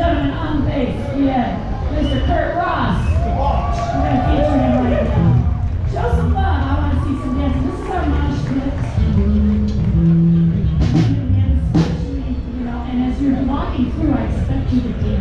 gentlemen, on bass, we have Mr. Kurt Ross. The boss. We're gonna feature him right now. Show some love. I want to see some dancing. This is our mosh pit. You know, and as you're walking through, I expect you to dance.